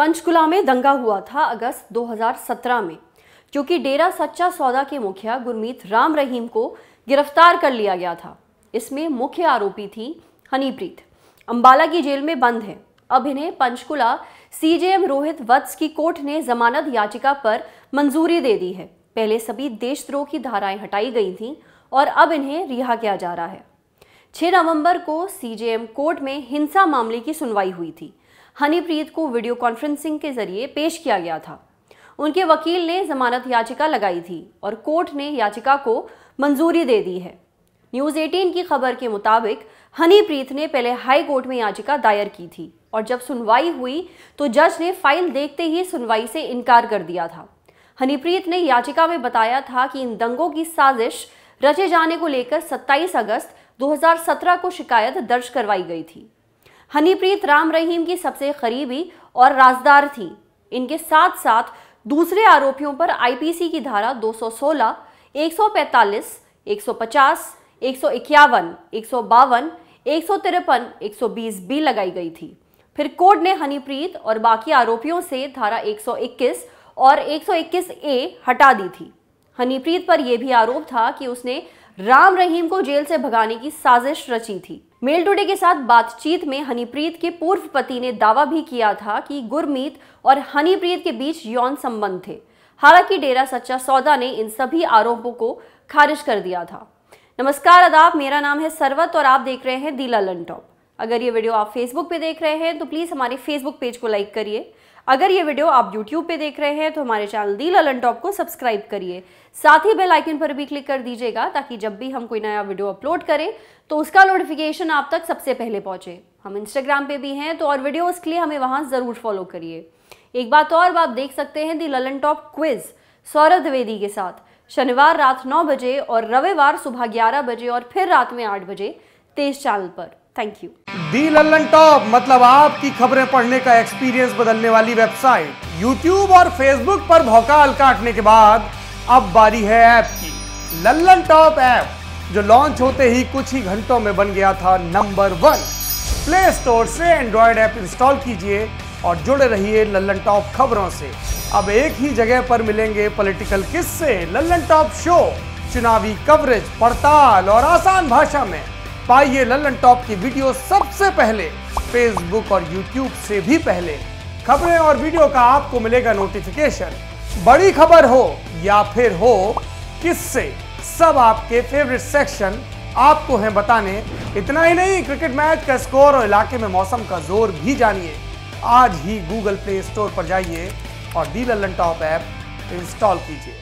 पंचकुला में दंगा हुआ था अगस्त 2017 में, क्योंकि डेरा सच्चा सौदा के मुखिया गुरमीत राम रहीम को गिरफ़्तार कर लिया गया था। इसमें मुख्य आरोपी थी हनीप्रीत। अंबाला की जेल में बंद है। अब इन्हें पंचकुला सीजेएम रोहित वत्स की कोर्ट ने जमानत याचिका पर मंजूरी दे दी है। पहले सभी देशद्रोह की धाराएँ हटाई गई थीं और अब इन्हें रिहा किया जा रहा है। 6 नवंबर को सीजेएम कोर्ट में हिंसा मामले की सुनवाई हुई थी। हनीप्रीत को वीडियो कॉन्फ्रेंसिंग के ज़रिए पेश किया गया था। उनके वकील ने जमानत याचिका लगाई थी और कोर्ट ने याचिका को मंजूरी दे दी है। न्यूज़ 18 की खबर के मुताबिक, हनीप्रीत ने पहले हाई कोर्ट में याचिका दायर की थी और जब सुनवाई हुई तो जज ने फ़ाइल देखते ही सुनवाई से इनकार कर दिया था। हनीप्रीत ने याचिका में बताया था कि इन दंगों की साजिश रचे जाने को लेकर 27 अगस्त 2017 को शिकायत दर्ज करवाई गई थी। हनीप्रीत राम रहीम की सबसे करीबी और राजदार थी। इनके साथ साथ दूसरे आरोपियों पर आईपीसी की धारा 216, 145, 150, 151, 152, एक सौ तिरपन एक सौ बीस बी लगाई गई थी। फिर कोर्ट ने हनीप्रीत और बाकी आरोपियों से धारा 121 और 121 ए हटा दी थी। हनीप्रीत पर यह भी आरोप था कि उसने राम रहीम को जेल से भगाने की साजिश रची थी। मेल टुडे के साथ बातचीत में हनीप्रीत के पूर्व पति ने दावा भी किया था कि गुरमीत और हनीप्रीत के बीच यौन संबंध थे। हालाँकि डेरा सच्चा सौदा ने इन सभी आरोपों को खारिज कर दिया था। नमस्कार अदाब मेरा नाम है सरवत और आप देख रहे हैं दीला ललन टॉप। अगर ये वीडियो आप फेसबुक पे देख रहे हैं तो प्लीज़ हमारे फेसबुक पेज को लाइक करिए। अगर ये वीडियो आप यूट्यूब पे देख रहे हैं तो हमारे चैनल दी ललन टॉप को सब्सक्राइब करिए। साथ ही बेल आइकन पर भी क्लिक कर दीजिएगा, ताकि जब भी हम कोई नया वीडियो अपलोड करें तो उसका नोटिफिकेशन आप तक सबसे पहले पहुँचे। हम इंस्टाग्राम पे भी हैं तो और वीडियोस के लिए हमें वहाँ ज़रूर फॉलो करिए। एक बात और, आप देख सकते हैं the Lallantop quiz Saurabh Dwivedi के साथ। शनिवार रात नौ बजे और रविवार सुबह ग्यारह बजे और फिर रात में आठ बजे तेज चैनल पर। Thank you the Lallantop मतलब आपकी खबरें पढ़ने का एक्सपीरियंस बदलने वाली वेबसाइट यूट्यूब और फेसबुक पर भौकाल काटने के बाद अब बारी है ऐप की। लल्लन टॉप ऐप, जो लॉन्च होते ही कुछ ही घंटों में बन गया था नंबर वन प्ले स्टोर से एंड्रॉयड ऐप इंस्टॉल कीजिए और जुड़े रहिए लल्लन टॉप खबरों से। अब एक ही जगह पर मिलेंगे पॉलिटिकल किस्से। लल्लन टॉप शो चुनावी कवरेज पड़ताल और आसान भाषा में। पाइए लल्लन टॉप की वीडियो सबसे पहले फेसबुक और यूट्यूब से भी पहले। खबरें और वीडियो का आपको मिलेगा नोटिफिकेशन बड़ी खबर हो या फिर हो, किससे? सब आपके फेवरेट सेक्शन आपको हैं बताने। इतना ही नहीं क्रिकेट मैच का स्कोर और इलाके में मौसम का ज़ोर भी जानिए। आज ही गूगल प्ले स्टोर पर जाइए और the Lallantop app install कीजिए।